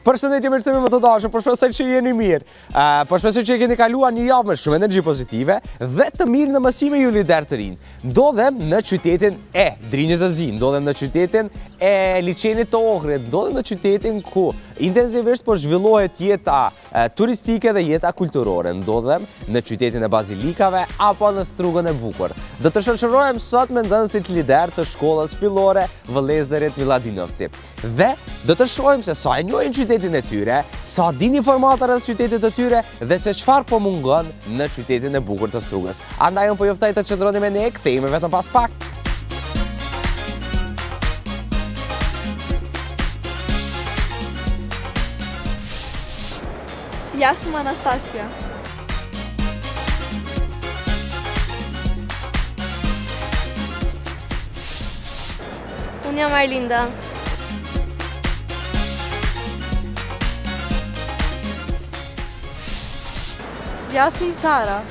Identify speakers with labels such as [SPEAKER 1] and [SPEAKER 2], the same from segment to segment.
[SPEAKER 1] Përshëndetje miqtë e mi më të dashur, po shpresoj që jeni mirë. Ë, po shpresoj që keni kaluar një javë me shumë energji pozitive dhe të mirë në mësime ju lider të rinj. Ndodhem në qytetin e Drinit të Zi, ndodhem në qytetin e Liqenit të Ohrit, ndodhem në qytetin ku intensivisht po zhvillohet jeta turistike dhe jeta kulturore ndodhem në qytetin e bazilikave apo në Strugën e bukur. Do të shoqërohem sot me nxënësit lider të shkollës fillore Vëllezërit Miladinovci. Dhe do të shohim se sa e njohin qytetin e tyre, sa dinë informata rreth qytetit të tyre dhe se çfarë po mungon në qytetin e bukur të Strugës. Andaj unë po ju ftoj të qëndroni me ne, kthehemi vetëm pas pak.
[SPEAKER 2] Jas sum Anastasia.
[SPEAKER 3] Unë jam Arlinda.
[SPEAKER 2] Jas sum Sara.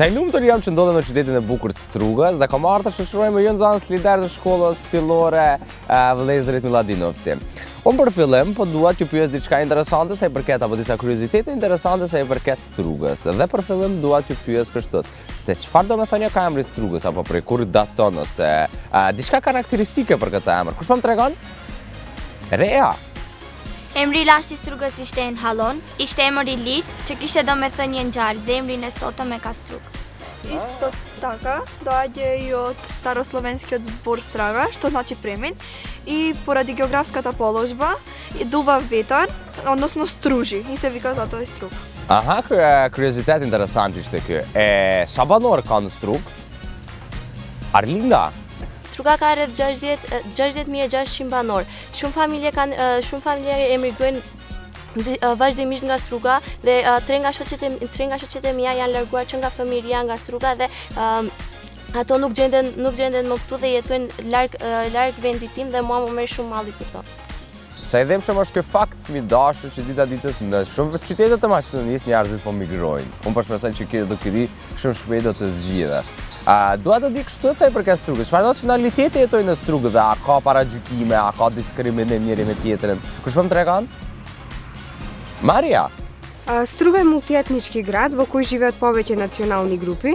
[SPEAKER 1] Sa i lumtur jam që ndodhem në qytetin e bukur të Strugës dhe kam ardhur të shoqërohem me ju nxënës lider të shkollës fillore Vëllezërit Miladinovci. Unë për fillim, po dua t'ju pyes diçka interesante sa i përket, apo disa kuriozitete interesante sa i përket Strugës. Dhe për fillim, dua t'ju pyes kështu. se çfarë domethënie ka emri Strugë, apo prej kur daton, ose diçka karakteristike për këtë emër, kush po më tregon? Rea!
[SPEAKER 3] Emri i lashtë i Strugës ishte Enhalon, ishte emër ilir, që kishte domethënie ngjalë, dhe emrin e sotëm e ka Strugë.
[SPEAKER 2] Isto taka, doagja i od staroslovenskiot zbor straga, shto znaçi premin, i poradi geografskata pollozhba, I duva veter, odnosno struji, i se vika zatoa i Struga.
[SPEAKER 1] Aha, kur kuriozitet interesant ishte kjo. E, sa banorë ka në Strugë? Arlinda?
[SPEAKER 4] Struga ka rreth 60.600 banorë. Shumë familje, kanë, shumë familje emigrojnë vazhdimisht nga Struga dhe tre nga shoqet e, tre nga shoqet e mia janë larguar që nga fëmijëria nga Struga dhe ato nuk gjenden nuk gjenden më këtu dhe jetojnë larg larg vendit tim dhe mua më merr shumë malli për to.
[SPEAKER 1] Sa i dhimbshëm është ky fakt, miq të dashur që dita ditës në shumë qytete të Maqedonisë njerëzit po migrojnë. Unë po shpresoj që kjo dukuri shumë shpejt do të zgjidhet. A, dua të di kështu sa i përket Strugës, çfarë nacionaliteti jetojnë në Strugë dhe a ka paragjykime, a ka diskriminim njëri me tjetrin. Kush po më tregon? Maria! Struga e multietniçki grad, vo koj zhiveat poveqe nacionalni grupi,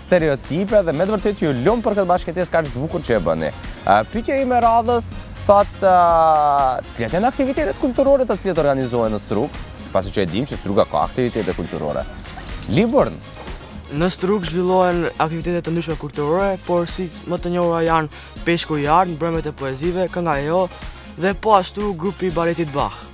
[SPEAKER 1] stereotipe dhe me të vërtetë ju lumtë për këtë bashkëjetesë kaq të bukur që e bëni. Pyetja ime e radhës thotë cilat janë aktivitetet kulturore të cilat organizohen në Strugë, pasi që e dimë që Struga ka aktivitete kulturore. Liburn.
[SPEAKER 5] Në Strugë zhvillohen aktivitete të ndryshme kulturore, por si më të njohura janë Peshku i Artë, Mbrëmjet e Poezive, Këngë Jeho dhe po ashtu grupi
[SPEAKER 1] i
[SPEAKER 6] baletit Bach.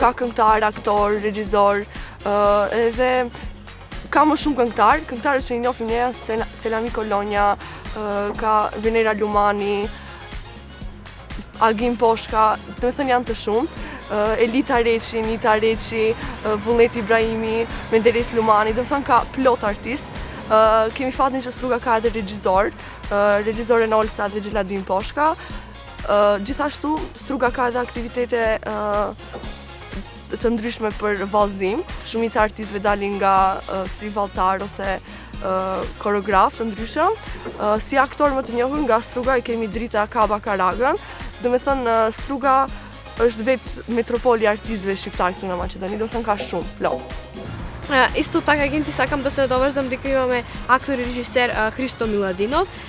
[SPEAKER 6] ka këngëtarë, aktorë, regjisorë, edhe ka më shumë këngëtarë, këngëtarët që i njofim ne janë Selami Kolonja, ka Venera Lumani, Agim Poshka, domethënë janë të shumtë, Elita Reçi, Nita Reçi, Vullnet Ibrahimi, Menderes Lumani, domethënë ka plot artistë, kemi fatin që Struga ka edhe regjisorë, regjisoren Olsa dhe Xheladin Poshka, Gjithashtu, Struga ka edhe aktivitete të ndryshme për vallëzim. Shumica e artistëve dalin nga si valltarë ose koreografë të ndryshëm. Si aktorë më të njohur nga Struga e kemi Drita Kaba Karaga. Domethënë, Struga është vetë metropoli i artistëve shqiptarë këtu në Maqedoni, domethënë ka shumë, plot.
[SPEAKER 1] Isto taka Genti sakam da se dovrzam deka imame akter i
[SPEAKER 6] režiser Hristo Miladinov.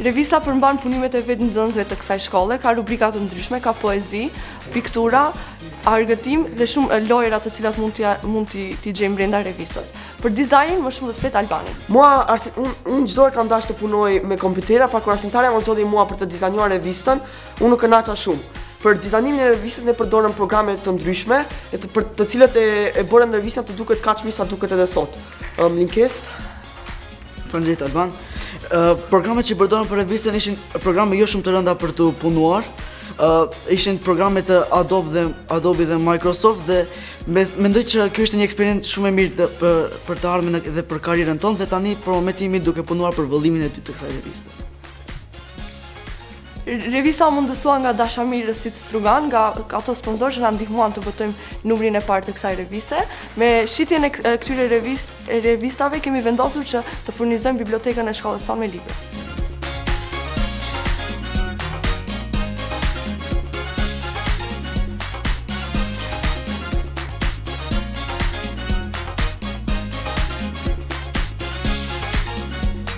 [SPEAKER 6] Revista përmban punimet e vetë nxënësve të kësaj shkolle, ka rubrika të ndryshme, ka poezi, piktura, argëtim dhe shumë lojëra të cilat mund të mund t'i gjejmë brenda revistës. Për dizajnin më shumë do të flasë Albani.
[SPEAKER 5] Mua arsi un unë çdoherë kam dashur të punoj me kompjutera, pa kur arsimtarja më zgjodhi mua për të dizajnuar revistën, unë u kënaqa shumë. Për dizajnimin e revistës ne përdorëm programe të ndryshme, e të, për të cilat e e bënë revistën të duket kaq mirë sa duket edhe sot. Ëm linkes.
[SPEAKER 7] Faleminderit Alban. Programet që përdorëm për revistën ishin programe jo shumë të rënda për t'u punuar. Uh, ishin programe të Adobe dhe Adobe dhe Microsoft dhe mendoj që kjo ishte një eksperiencë shumë e mirë për, për të ardhmen dhe për karrierën tonë dhe tani për momentin jemi duke punuar për vëllimin e dytë të kësaj reviste.
[SPEAKER 6] Revista u mundësua nga dashamirësit struganë, nga ato sponsorë që na ndihmuan të botojmë numrin e parë të kësaj reviste. Me shitjen e këtyre revistave kemi vendosur që të furnizojmë bibliotekën e shkollës tonë me
[SPEAKER 8] libra.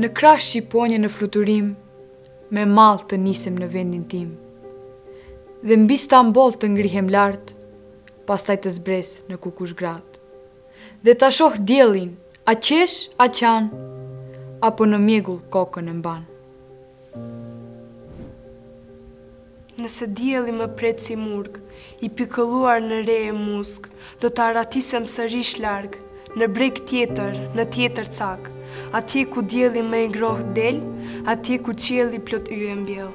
[SPEAKER 8] Në krah shqiponje në fluturim me mall të nisem në vendin tim dhe mbi Stamboll të ngrihem lart pastaj të zbres në Kukush grad dhe ta shoh diellin a qesh a qan apo në mjegull kokën e mban.
[SPEAKER 9] Nëse dielli më pret si murg, i pikëlluar në re e musk, do të arratisem sërish larg, në breg tjetër, në tjetër cak, atje ku dielli më i ngrohtë del, atje ku qielli plot yje mbjell.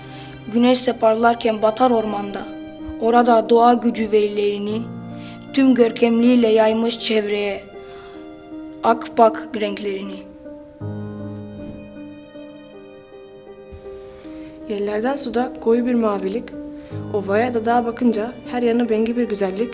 [SPEAKER 10] Güneş separlarken batar ormanda. Orada doğa gücü verilerini tüm görkemliğiyle yaymış çevreye. akpak renklerini.
[SPEAKER 11] Yerlerden suda koyu bir mavilik, ovaya da dağa bakınca her yanı bengi bir güzellik,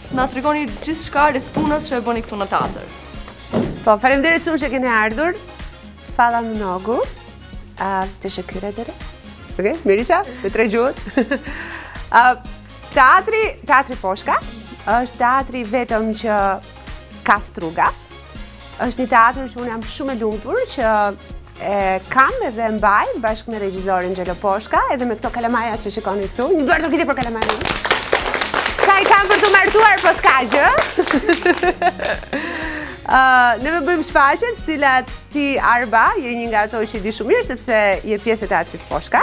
[SPEAKER 12] Të
[SPEAKER 6] na tregoni gjithçka rreth punës që e bëni këtu në teatër.
[SPEAKER 13] Po, faleminderit shumë që keni ardhur. Fala mnogo. A teşekkür ederim? Okej, Merisa, me tre gjuhët. A teatri, teatri Poshka është teatri vetëm që ka Struga. Është një teatër që unë jam shumë e lumtur që kam edhe mbaj bashkë me regjizorin Xhelo Poshka edhe me këto kalamaja që shikoni këtu një duartrokitje për kalamaja se i kam për të martuar po s'ka gjë ne bëjmë shfaqe të cilat ti Arba je një nga ato që i di shumë mirë sepse je pjesë e teatrit Poshka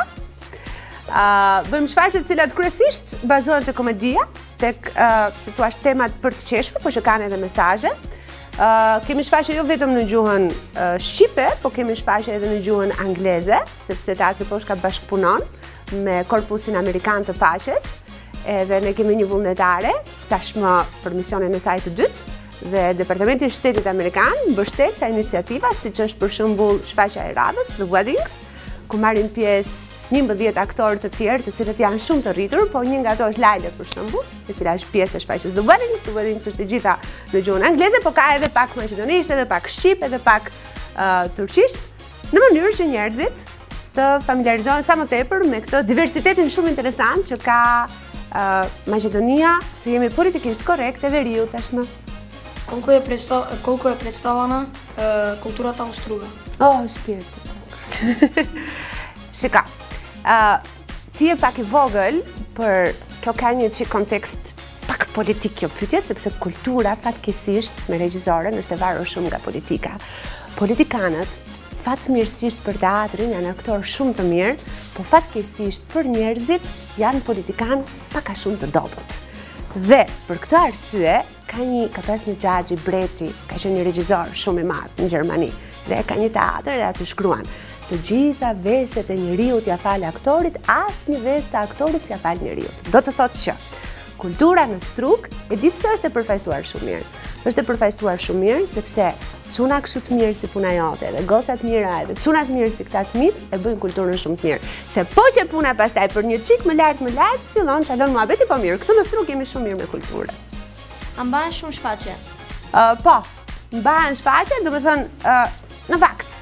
[SPEAKER 13] bëjmë shfaqe të cilat kryesisht bazohen te komedia tek uh, situatat temat për të qeshur po që kanë edhe mesazhe Kemi shfaqe jo vetëm në gjuhën Shqipe, po kemi shfaqe edhe në gjuhën Angleze, sepse Teatri Poshka bashkëpunon me Korpusin Amerikan të Paqes, edhe ne kemi një vullnetare, tashmë për misionin e saj të dytë, dhe Departamenti i Shtetit Amerikan mbështet disa iniciativa, siç është për shembull shfaqja e radhës, The Weddings, ku marrin pjesë 11 aktorë të tjerë, të cilët janë shumë të rritur, po një nga ato është Lajle për shembull, e cila është pjesë e shfaqjes The Wedding, The Wedding është e gjitha në gjuhën angleze, po ka edhe pak maqedonisht, edhe pak shqip, edhe pak uh, turqisht, në mënyrë që njerëzit të familiarizohen sa më tepër me këtë diversitetin shumë interesant që ka uh, Maqedonia, të jemi politikisht korrekt e Veriut tashmë.
[SPEAKER 10] Kolku e pretstavena? Kulturata u Struga.
[SPEAKER 13] Oh, shpirt. Shika, ti je pak i vogël, por kjo ka një çik kontekst pak politik kjo pyetje, sepse kultura fatkeqësisht me regjisorë në të është e varur shumë nga politika. Politikanët, fatmirësisht për teatrin, janë aktorë shumë të mirë, po fatkeqësisht për njerëzit, janë politikanë pak a shumë të dobët. Dhe, për këtë arsye, Ka një, ka pas një xhaxhi, Brehti, ka qenë një regjizor shumë i madh në Gjermani, dhe ka një teatër dhe aty shkruan, të gjitha veset e njeriut ia fal aktorit, asnjë ves të aktorit s'ia fal njeriut. Do të thotë që, kultura në Strugë, e di pse është e përfaqësuar shumë mirë. Është e përfaqësuar shumë mirë, sepse çuna kështu të mirë si puna jote, dhe goca të mira edhe, çuna të mirë si këta të mirë, e bëjnë kulturën shumë të mirë. Se po qe puna pastaj për një çikë më lart më lart, fillon çalon muhabeti po mirë, këtu në Strugë jemi shumë mirë me kulturë.
[SPEAKER 3] A mbahen shumë shfaqje?
[SPEAKER 13] Po, mbahen shfaqje, domethënë, në fakt.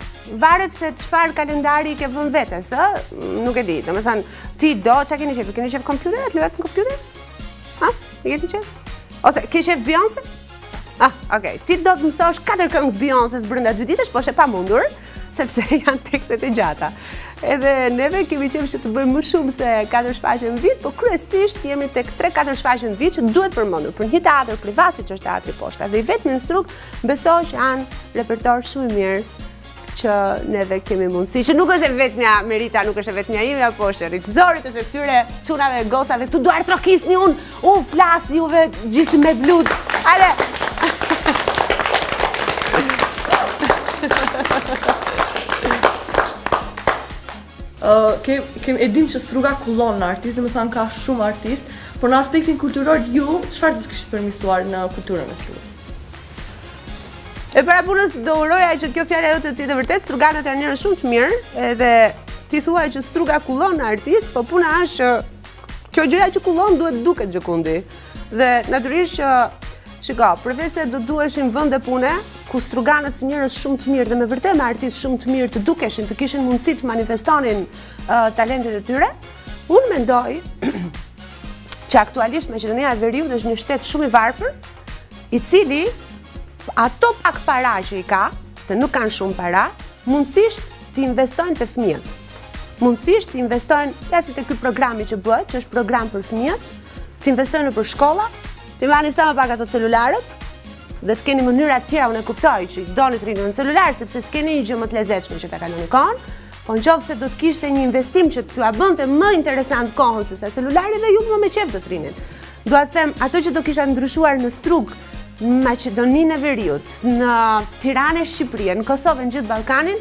[SPEAKER 13] Varet se çfarë kalendari i ke vënë vetes, nuk e di, domethënë, ti do, ça keni qejf, keni qejf kompjuter, të luani në kompjuter? Ha, e keni qejf? Ose, keni qejf Beyoncé? Ah, okej, ti do të mësosh 4 këngë të Beyoncé-së brenda 2 ditësh, po është e pamundur, sepse janë tekstet e gjata. Edhe neve kemi qejf që të bëjmë më shumë se 4 shfaqje në vit, po kryesisht jemi tek 3-4 shfaqje në vit që duhet përmendur për një teatër privat siç është teatri Poshka. Dhe i vetmi në Strugë besoj që janë repertor shumë i mirë që neve kemi mundësi, që nuk është e vetmja merita, nuk është e vetmja ime apo është e regjisorit, është e këtyre çunave e gocave, këtu duartrokisni, unë, Unë flas, juve gjithmonë ju lutem. Ale.
[SPEAKER 6] Kemi, kemi, e dimë që Struga kullon në artistë, domethënë ka shumë artistë, por në aspektin kulturor, ju, çfarë do të kishit përmirësuar në kulturën e Strugës?
[SPEAKER 13] E para e punës do uroja që kjo fjala jote të jetë e vërtetë, struganët janë njerëz shumë të mirë, edhe ti thua që Struga kullon në artistë, po puna është që Kjo gjëja që kullon duhet të duket gjëkundi. Dhe natyrisht që Shiko, përveç se do duheshin vende pune, ku struganët si njerëz shumë të mirë dhe me vërtetë me artistë shumë të mirë të dukeshin, të kishin mundësi të manifestonin uh, talentet e tyre, unë mendoj që aktualisht Maqedonia e Veriut është një shtet shumë i varfër, i cili ato pak para që i ka, se nuk kanë shumë para, mundësisht t'i investojnë te fëmijët. Mundësisht t'i investojnë, ja si te ky programi që bëhet, që është program për fëmijët, të investojnë nëpër shkolla, t'i mbani sa më pak ato celularët, dhe të keni mënyra tjera, unë e kuptoj që doni të rrini në celular, sepse s'keni një gjë më të lezetshme që ta kaloni kohën, po në qoftë se do të kishte një investim që ta bënte më interesant kohën sesa celulari edhe ju më me qejf do të rrinit. Dua të them, ato që do kisha ndryshuar në Strugë, në Maqedoninë e Veriut, në Tiranë e Shqipëri, në Kosovë, në gjithë
[SPEAKER 14] Ballkanin,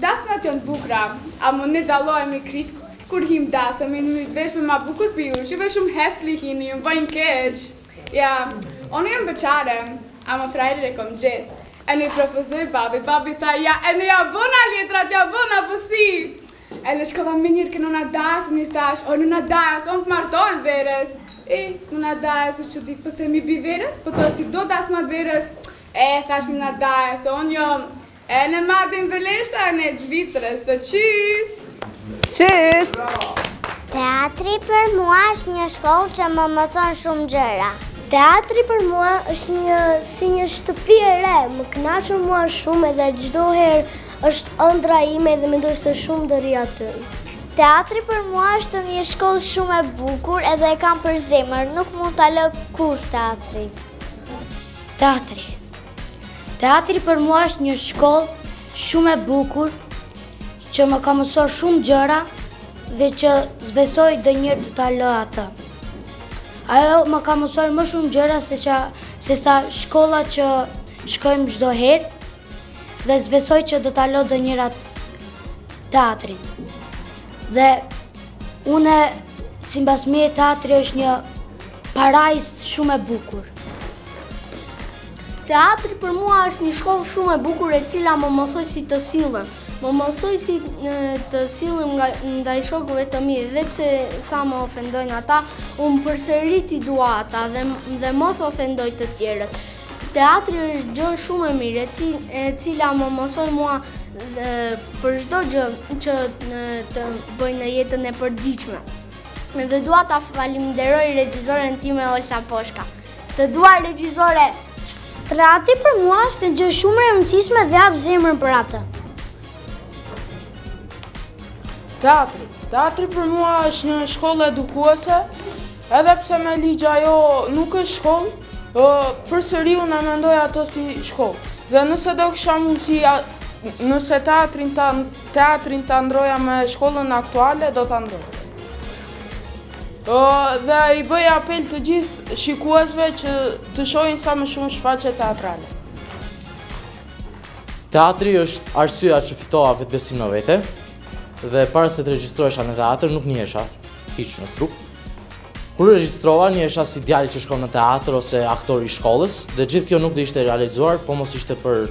[SPEAKER 14] Dasmat jon t'bukra a mund ne dallohemi kritk kur him dasëm in myt vesh me ma bukur pi ju juve shum hesli hini ju bojn keq ja one jom beqare a mo frajrit e kom gjet e ne propozoj babi babi tha ja e ne ja bona letrat ja bona po si e ne shkova menjer ke nona dasm i thash o nona das on t'martohem veres i nona das u qudit po ce mi bi veres po tho si do dasmat veres e thash nona das on jom E në Mat, në Veleshtë e në Zvicër, si të qysh!
[SPEAKER 13] Qysh!
[SPEAKER 15] Teatri për mua është një shkollë që më mëson shumë gjëra. Teatri për mua është një si një shtëpi e re, më kënaqur mua shumë edhe çdo herë është ëndrra ime dhe mendoj se shumë do rri aty. Teatri për mua është një shkollë shumë e bukur edhe e kam për zemër, nuk mund ta lë kurrë teatrin.
[SPEAKER 16] Teatri Teatri për mua është një shkollë shumë e bukur, që më ka mësuar shumë gjëra dhe që s'besoj ndonjëherë do ta lë atë. Ajo më ka mësuar më shumë gjëra se, që, se sa shkolla që shkojmë çdo herë dhe s'besoj që do ta lë ndonjëherë atë teatrin. Dhe unë, simbas meje teatri është një Parajsë shumë e bukur.
[SPEAKER 15] Teatri për mua është një shkollë shumë e bukur e cila më mësoj si të sillem. Më mësoj si të sillem nga ndaj shokëve të mi dhe pse sa më ofendojnë ata, unë përsërit i dua ata dhe dhe mos ofendoj të tjerët. Teatri është gjë shumë e mirë e cila më mësoj mua
[SPEAKER 17] për çdo gjë që të bëj në jetën e përditshme. Dhe dua ta falënderoj regjisoren time Olsa Poshka. Të dua regjisore! Teatri për mua është një gjë shumë e rëndësishme dhe jap zemrën për atë.
[SPEAKER 18] Teatri. Teatri për mua është një shkollë edukuese, edhe pse me ligja jo nuk është shkollë, përsëri unë e mendoj atë si shkollë. Dhe nëse do kisha mundësi, nëse teatrin ta Teatrin ta ndroja me shkollën aktuale, do ta ndroja. Dhe i bëj apel të gjithë shikuesve që të shohin sa më shumë shfaqje teatrale.
[SPEAKER 8] Teatri është arsyeja që fitova vetëbesim në vete, dhe para se të regjistrohesha në teatër, nuk njihesha hiç në Strugë. Kur u regjistrova, njihesha si djali që shkon në teatër ose aktori i shkollës, dhe gjithë kjo nuk do ishte realizuar, po mos ishte për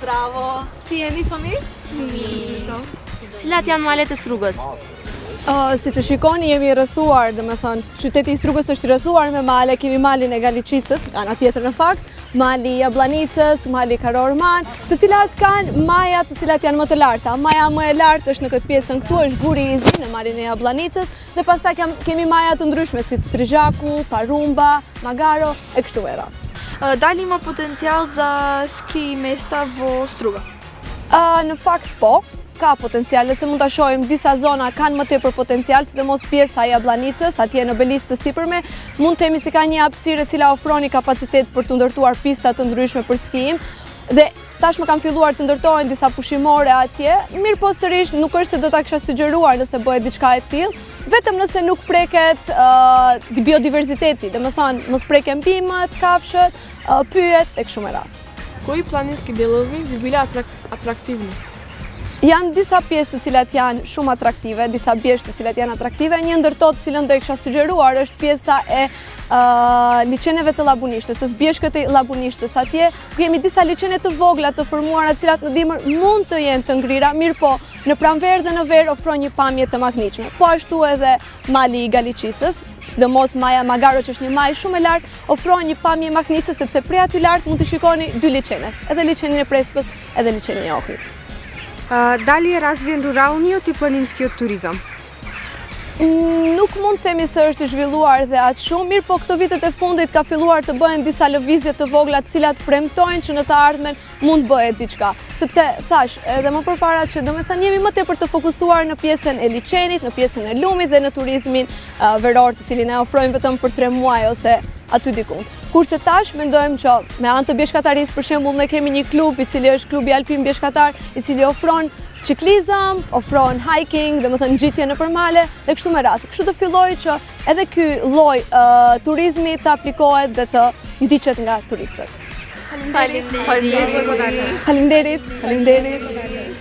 [SPEAKER 19] Bravo! Si jeni fëmijë?
[SPEAKER 20] Mirë! Cilat janë malet e Strugës?
[SPEAKER 19] Siç shikoni jemi rrethuar, domethënë, qyteti i Strugës është rrethuar me male, kemi malin e Galiçicës, nga ana tjetër në fakt, mali i Jabllanicës, mali Karaorman, të cilat kanë maja të cilat janë më të larta. Maja më e lartë është në këtë pjesën këtu, është Guri i Zi në malin e Jabllanicës, Dhe pastaj kemi maja të ndryshme si Strizhaku, Parumba, Magaro e kështu me radhë.
[SPEAKER 21] Dali ima potencial za ski mesta vo Struga?
[SPEAKER 19] Në fakt po, ka potencial, nëse mund të shohim, disa zona kanë më tepër potencial, sidomos pjesa e Jabllanicës, atje në Belicë të Sipërme, mund të themi se ka një hapësirë e cila ofron një kapacitet për të ndërtuar pista të ndryshme për skijim, dhe Tashmë kanë filluar të ndërtohen disa pushimore atje, mirëpo sërish nuk është se do ta kisha sugjeruar nëse bëhet diçka e tillë, vetëm nëse nuk preket biodiverziteti, domethënë, mos preken bimët, kafshët, pyjet, e kështu me radhë.
[SPEAKER 11] Koi planinski delovi bi bile atraktivni?
[SPEAKER 19] Janë disa pjesë të cilat janë shumë atraktive, disa bjeshkë të cilat janë atraktive, një ndër to të cilën do e kisha sugjeruar është pjesa e liqeneve të Labunishtës, është bjeshkët e Labunishtës atje, Ku kemi disa liqene të vogla të formuara të cilat në dimër mund të jenë të ngrira, mirëpo në pranverë dhe në verë ofron një pamje të mahnitshme. Po ashtu edhe mali i Galiçicës, sidomos maja Magaro që është një majë shumë e lartë, ofron një pamje mahnitëse sepse prej aty lart mund t'i shikoni dy liqenet, edhe liqenin e Prespës edhe liqenin e Ohrit.
[SPEAKER 22] Dali e razvien ruralniot i planinskiot turizam?
[SPEAKER 19] Nuk mund të themi se është zhvilluar dhe aq shumë, mirëpo këto vitet e fundit ka filluar të bëhen disa lëvizje të vogla të cilat premtojnë që në të ardhmen mund të bëhet diçka. Sepse, thashë, edhe më përpara që domethënë jemi më tepër të fokusuar në pjesën e liqenit, në pjesën e lumit dhe në turizmin veror të cilin e ofrojmë vetëm për tre muaj ose aty dikund. Kurse tash mendojmë që me anë të bjeshkatarisë për shembull ne kemi një klub i cili është klubi alpin bjeshkatar i cili ofron çiklizëm, ofron hiking, domethënë ngjitje nëpër male, dhe kështu me radhë. Kështu të fillojë që edhe ky lloj turizmi të aplikohet dhe të ndiqet nga turistët. Faleminderit. Faleminderit. Faleminderit.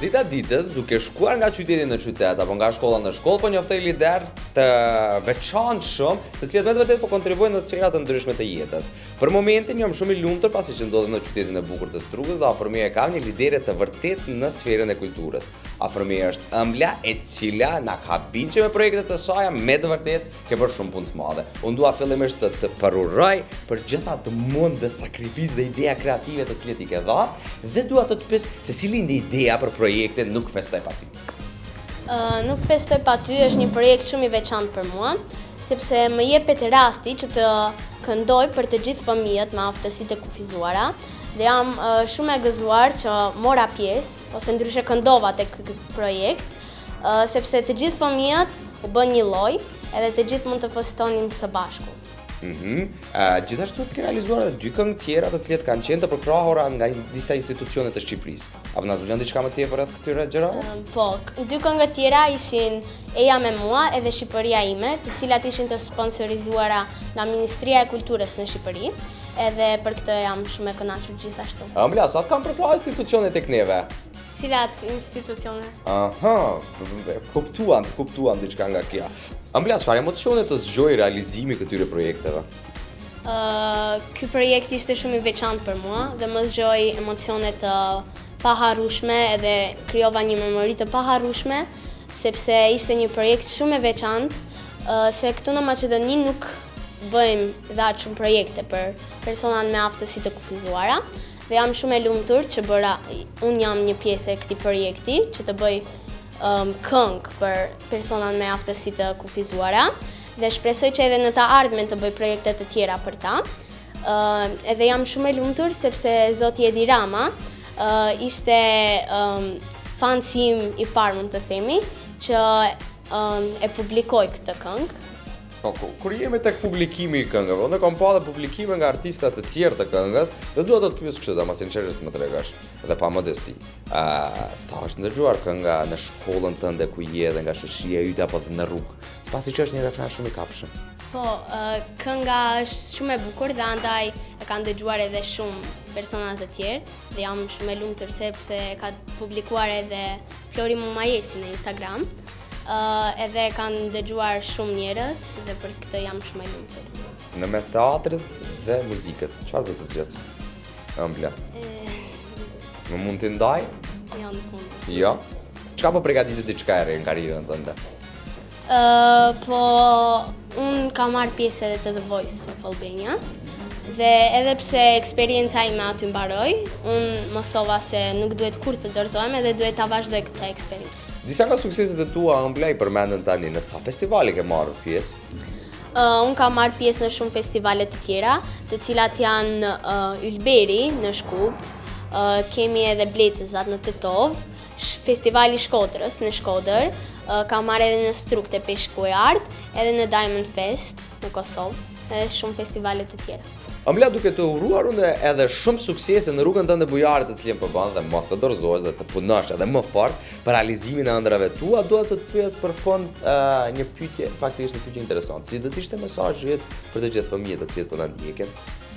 [SPEAKER 1] Dita ditës, duke shkuar nga qyteti në qytet apo nga shkolla në shkollë, po njoftoj liderë të veçanshëm, të cilët me të vërtetë po kontribuojnë në sfera të ndryshme të jetës. Për momentin jam shumë i lumtur pasi që ndodhem në qytetin e bukur të Strugës dhe afër meje kam një lidere të vërtetë në sferën e kulturës. Afër meje është Ëmbla e cila na ka bindë që me projektet e saja me të vërtetë Ke bërë shumë punë të madhe. Unë dua fillimisht të të përuroj për gjithë atë mund dhe sakrificë dhe ide kreative të cilat i ke dhënë dhe dua të të pys se si lindi ideja për projektin Nuk festoj pa ty.
[SPEAKER 20] Uh, nuk festoj pa ty është një projekt shumë i veçantë për mua, sepse më jepet rasti që të këndoj për të gjithë fëmijët me aftësitë e kufizuara dhe jam uh, shumë e gëzuar që mora pjesë ose ndryshe këndova te ky projekt Sepse të gjithë fëmijët u bënë njëlloj, edhe të gjithë mund të festonim së bashku.
[SPEAKER 1] Mhm. Gjithashtu ti ke realizuar edhe dy këngë tjera të cilat kanë qenë të përkrahura nga disa institucione të Shqipërisë. A po na zbulon diçka më tepër rreth këtyre gjërave?
[SPEAKER 20] Po, dy këngët tjera ishin Eja me mua edhe Shqipëria ime, të cilat ishin të sponsorizuara nga Ministria e Kulturës në Shqipëri, edhe për këtë jam shumë e kënaqur gjithashtu.
[SPEAKER 1] Ëmbla, sa të kanë përkrahur institucionet tek neve?
[SPEAKER 20] Cilat institucione?
[SPEAKER 1] Aha, kuptuam, kuptuam diçka nga kjo. Ëmbla, çfarë emocione të zgjoi realizimi i këtyre projekteve?
[SPEAKER 20] Ky projekt ishte shumë i veçantë për mua dhe më zgjoi emocione të paharrushme edhe krijova një memori të paharrushme sepse ishte një projekt shumë i veçantë se këtu në Maqedoni nuk bëjmë dhe aq shumë projekte për personat me aftësi të kufizuara Dhe jam shumë e lumtur që bëra, unë jam një pjesë e këtij projekti, që të bëj këngë për personat me aftësi të kufizuara dhe shpresoj që edhe në të ardhmen të bëj projekte të tjera për ta. Edhe jam shumë e lumtur sepse zoti Edi Rama ishte fansi im i parë mund të themi që e publikoj këtë këngë.
[SPEAKER 1] Po, kur jemi tek publikimi i këngëve, unë kam pa dhe publikime nga artista të tjerë të këngës, dhe dua të të pyes kështu, ama sinqerisht të më tregosh, dhe pa modesti. Ë, sa është ndëgjuar kënga në shkollën tënde ku je dhe nga shoqëria yt apo në rrugë? Pasi që është një refren shumë i kapshëm.
[SPEAKER 20] Po, kënga është shumë e bukur dhe andaj e kanë dëgjuar edhe shumë persona të tjerë dhe jam shumë e lumtur sepse ka publikuar edhe Flori Mumajesi në Instagram, edhe kanë dëgjuar shumë njerëz dhe për këtë jam shumë e lumtur.
[SPEAKER 1] Në mes teatrit dhe muzikës, çfarë do të zgjidhje? Ëmbla. Nuk mund t'i ndaj?
[SPEAKER 20] Jo, nuk mund.
[SPEAKER 1] Jo? Çka po pregatitet diçka e re në karrierën tënde?
[SPEAKER 20] Po, unë ka marrë pjesë edhe te The Voice of Albania, dhe edhe pse eksperienca ime aty mbaroi, unë mësova se nuk duhet kurrë të dorëzohem dhe duhet ta vazhdoj këtë eksperiencë.
[SPEAKER 1] Disa nga sukseset e tua ëmbla i përmendën tani në sa festivale ke marrë pjesë?
[SPEAKER 20] Unë ka marrë pjesë në shumë festivale të tjera, të cilat janë Ylberi në Shkup, kemi edhe Bletëzat në Tetovë, Festivali i Shkodrës në Shkodër ka marrë edhe në Strugë te Peshku i Artë, edhe në Diamond Fest në Kosovë, edhe shumë festivale të tjera.
[SPEAKER 1] Ëmbla duke të uruar unë edhe shumë suksese në rrugën tënde bujare të cilën po bën dhe mos të dorëzohesh dhe të punosh edhe më fort për realizimin e ëndrrave tua, dua të të pyes për fund uh, një pyetje, faktikisht një pyetje interesante. Si do të ishte mesazhi yt për të gjithë fëmijët të cilët po na ndjekin?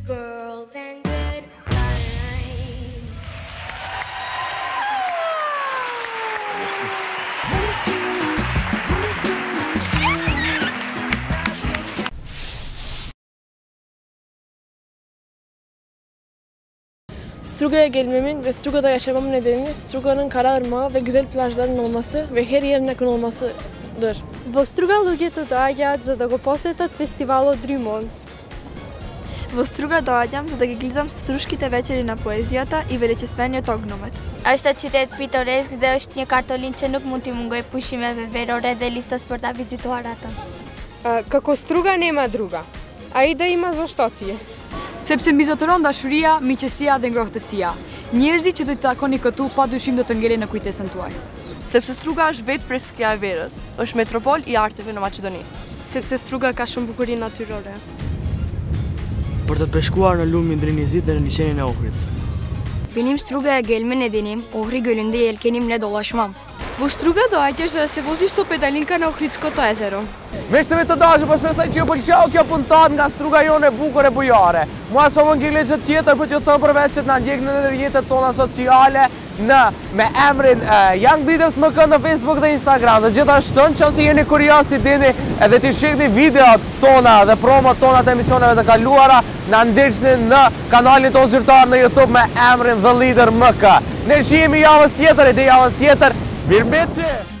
[SPEAKER 23] Struga gelmemin ve Struga'da yaşamamın nedeni Struga'nın kararma ve güzel plajların olması ve her yerin yakın olmasıdır.
[SPEAKER 24] Во Струга луѓето доаѓаат за да го посетат фестивалот Дримон.
[SPEAKER 2] Во struga doađam za da gi gledam struškite večeri na poezijata i veličestveniot ognomet.
[SPEAKER 3] Është qytet pitoresk dhe është një kartolinë që nuk mund t'i mungojë pushimeve verore dhe listas për ta vizituar atë.
[SPEAKER 25] Kako struga nema druga, a i da ima za šta ti
[SPEAKER 26] je. Sepse mbizotëron dashuria, miqësia dhe ngrohtësia. Njerëzit që do t'i takoni këtu padyshim do të ngelen në kujtesën tuaj.
[SPEAKER 6] Sepse struga është vetë freskia. Tja e Verës është metropol i arteve në Maqedoni.
[SPEAKER 9] Sepse Struga ka shumë bukuri natyrore.
[SPEAKER 27] Për të peshkuar në lumin Drin i Zi dhe në liqenin e Ohrit.
[SPEAKER 16] Benim Struga'ya gelme nedenim, Ohri gölünde yelkenimle dolaşmam.
[SPEAKER 9] Vo Struga doagjash da se vozish so pedalinka na Ohridskoto ezero.
[SPEAKER 1] Veshtrimi të dashur, pra shpresoj që ju pëlqeu kjo puntat nga struga jonë e bukur e bujare. Mua s'po më ngele gjë tjetër për t'ju thënë përveç që të na ndjekni në rrjetet tona sociale në me emrin Young Leaders MK në Facebook dhe Instagram dhe gjithashtu në qoftë se jeni kurioz t'i dini edhe t'i shihni videot tona dhe promot tona të emisioneve të kaluara na ndiqni në kanalin tonë zyrtar në YouTube me emrin The Leader MK. Ne shihemi javës tjetër e deri javës tjetër, mirëmbetshi!